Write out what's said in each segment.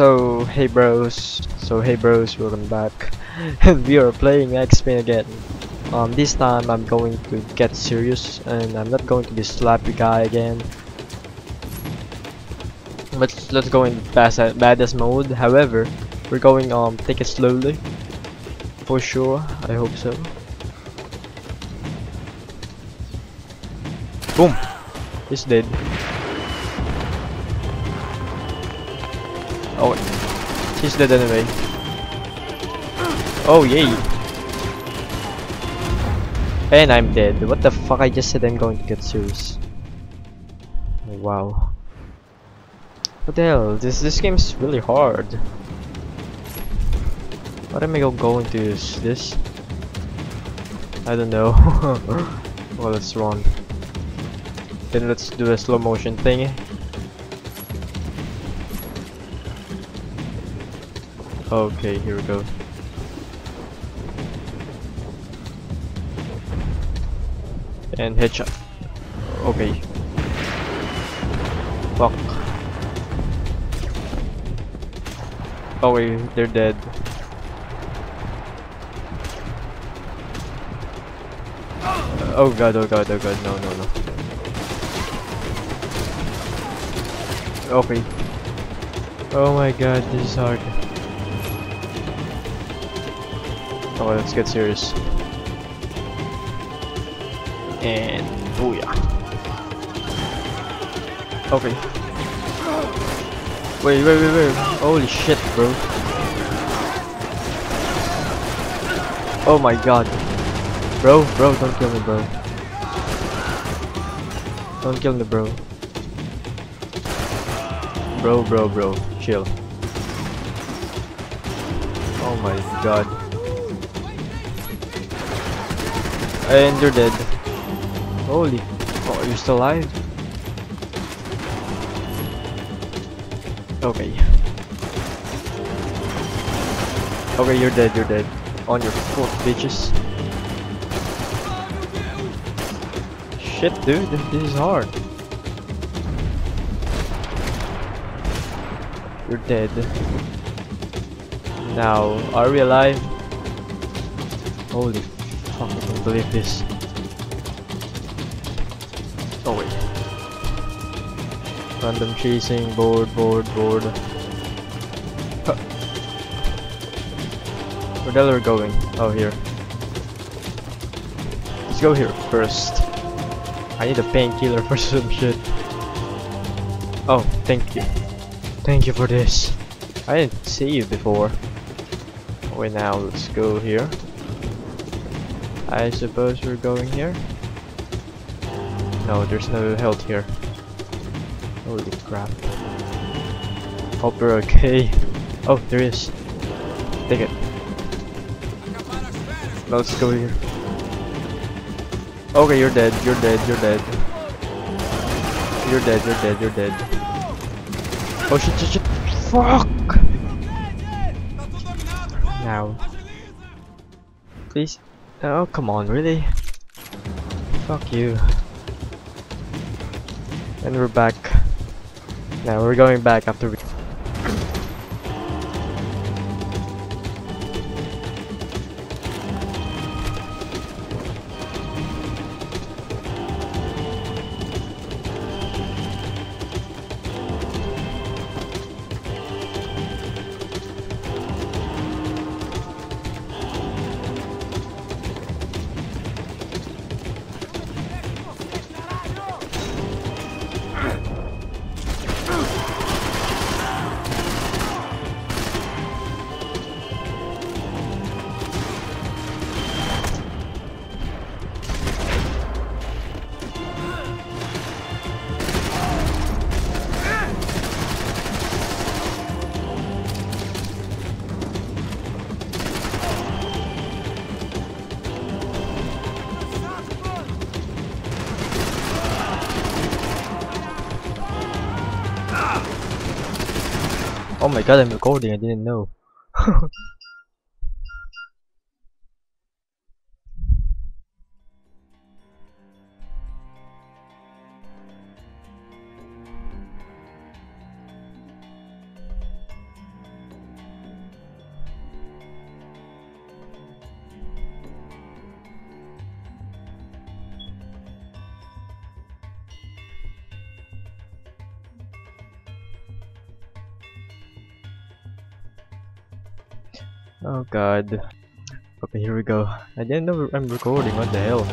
So hey bros, so hey bros, welcome back, we are playing X-Men again. Um, this time I'm going to get serious, and I'm not going to be slappy guy again. Let's let's go in bad badass mode. However, we're going um take it slowly, for sure. I hope so. Boom, he's dead. Oh, she's dead anyway. Oh yay! And I'm dead. What the fuck? I just said I'm going to get serious. Wow. What the hell? This this game's really hard. What am I going to use this? I don't know. well, that's wrong. Then let's do a slow motion thing. Okay, here we go. And headshot. Okay. Fuck. Oh wait, they're dead. Oh god, oh god, oh god, no, no, no. Okay. Oh my god, this is hard. Oh, let's get serious. And oh, booyah. Okay. Wait, wait, wait, wait. Holy shit, bro. Oh my god. Bro, bro, don't kill me, bro. Don't kill me, bro. Bro, bro, bro. Chill. Oh my god. And you're dead. Holy. Oh, you're still alive? Okay. Okay, you're dead, you're dead. On your foot, bitches. Shit, dude, this is hard. You're dead. Now, are we alive? Holy fuck, I can't believe this. Oh wait. Random chasing, board, board, board. Where the hell are we going? Oh, here. Let's go here first. I need a painkiller for some shit. Oh, thank you. Thank you for this. I didn't see you before. Oh, wait, now let's go here. I suppose we're going here? No, there's no health here. Oh, Holy crap. Oh, Hope we're okay. Oh, there is. Take it. Let's go here. Okay, you're dead, you're dead, you're dead. You're dead, you're dead, you're dead. Oh shit, shit, shit. Fuck! Now. Please. Oh, come on, really? Fuck you. And we're back. Now we're going back after we my god, I'm recording, I didn't know. Oh god. Okay, here we go. I didn't know I'm recording, what the hell?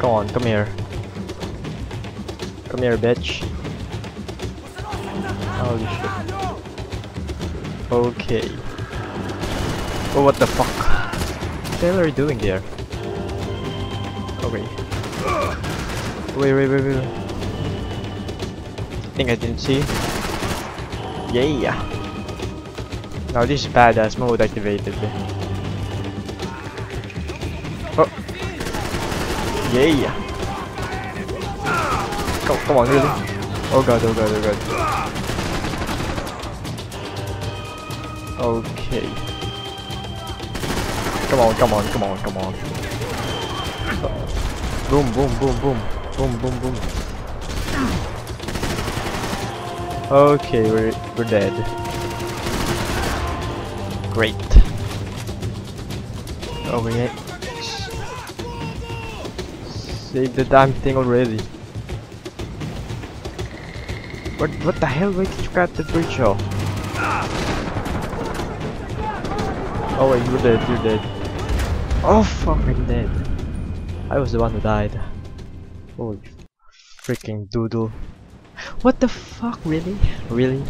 Come on, come here. Come here, bitch. Holy shit. Okay. Oh, what the fuck? What the hell are you doing there? Okay. Wait, wait, wait, wait. I think I didn't see. Yeah. Now this is badass mode activated. Oh. Yeah. Come, come on, really? Oh god, oh god, oh god. Okay. Come on, come on, come on, come on. Boom, boom, boom, boom. Boom, boom, boom. Okay, we're, we're dead. Great. Oh, ain't. Save the damn thing already. What, what the hell? Where did you got the bridge off? Oh wait, you're dead, you're dead. Oh fuck, I'm dead. I was the one who died. Holy freaking doodle. What the fuck, really? Really?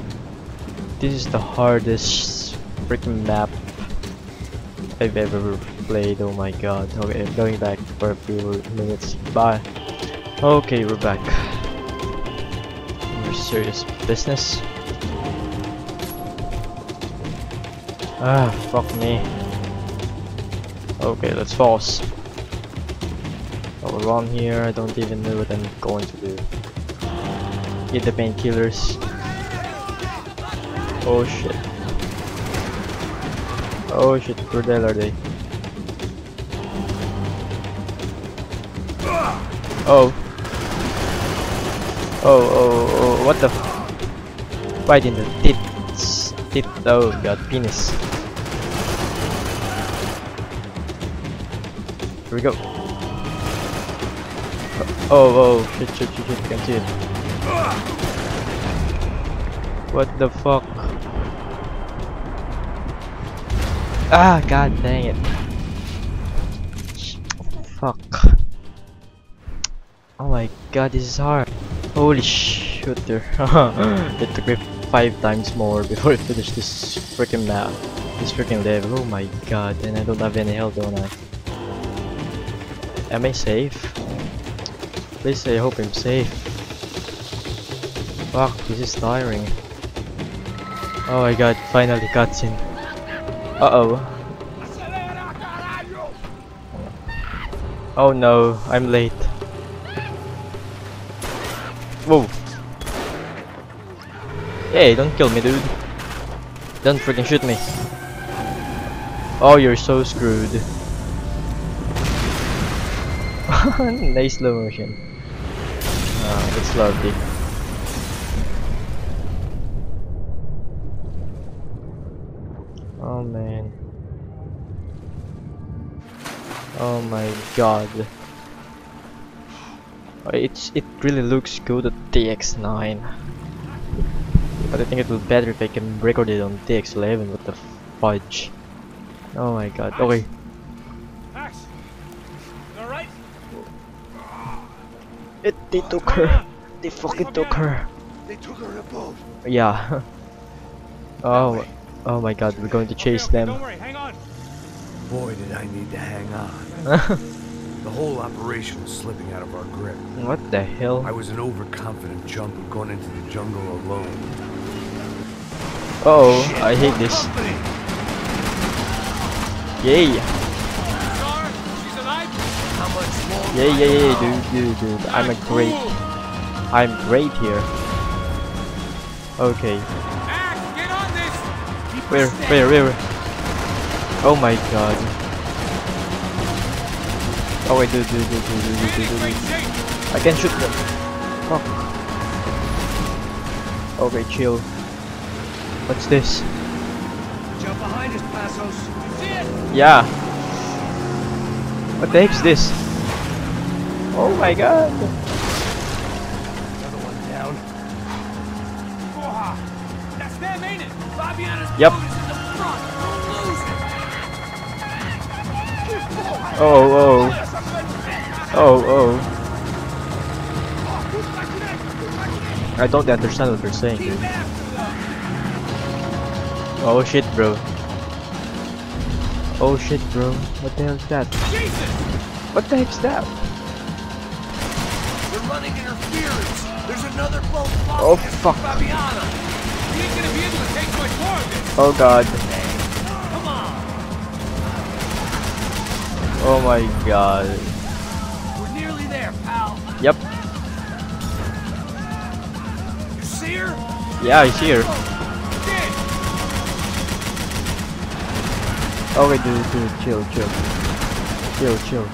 This is the hardest freaking map I've ever played, oh my god. Okay, I'm going back for a few minutes. Bye. Okay, we're back. Your serious business. Ah, fuck me. Okay, let's pause. I'll run here, I don't even know what I'm going to do. Get the painkillers. Oh shit. Oh shit, where the hell are they? Oh. Oh, oh, oh, what the f- Right in the tits. Tit, oh god, penis. Here we go. Oh, oh, shit, shit, shit, shit, I can see it. What the fuck? Ah, god dang it. Fuck. Oh my god, this is hard. Holy shooter. it took me five times more before I finished this freaking map. This freaking level. Oh my god, and I don't have any health, don't I? Am I safe? Please I hope I'm safe. Fuck, this is tiring. Oh my god, finally cutscene. Uh oh. Oh no, I'm late. Whoa. Hey, don't kill me, dude. Don't freaking shoot me. Oh, you're so screwed. nice slow motion. Ah, that's lovely. Oh man. Oh my god. Uh, It's it really looks good at DX9. But I think it will better if I can record it on DX11 with the fudge. Oh my god. Okay. Alright? It they took her. They fucking took her. They took her in. Yeah. oh oh my god, we're going to chase okay, okay, them. Don't worry, hang on. Boy, did I need to hang on. The whole operation was slipping out of our grip. what the hell? I was an overconfident chump who'd gone into the jungle alone. Oh, I hate this. Company. Yay! Star, she's alive? How much longer? Yeah, yeah, yeah, dude, dude, dude. I'm a great. I'm great here. Okay. Where, where, where? where? Oh my god. Oh wait, dude, dude, dude, dude, dude, dude, steady. dude, dude. I can shoot them. Fuck. Okay, chill. What's this? Jump behind us, Passos. You see it? Yeah. What the heck's this? Oh my god. Another one down. Goha. That's them, ain't it? Bobby Fabiana's Yep. boat is in the front. Don't lose it. Oh, oh. Oh, oh. I don't understand what they're saying, dude. Oh shit, bro. Oh shit, bro. What the hell is that? What the heck's that? They're running interference. There's another boat Oh fuck. Fabiana. You ain't gonna be able to take much more of this. Oh god. Come on. Oh my god. We're nearly there, pal. Yep. You see her? Yeah, he's here. Dead. Oh wait, dude, dude, chill, chill. Chill, chill.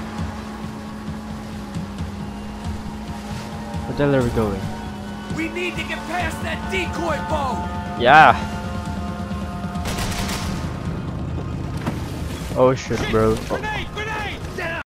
Where the hell are we going? We need to get past that decoy boat. Yeah. Oh shit, bro. Grenade!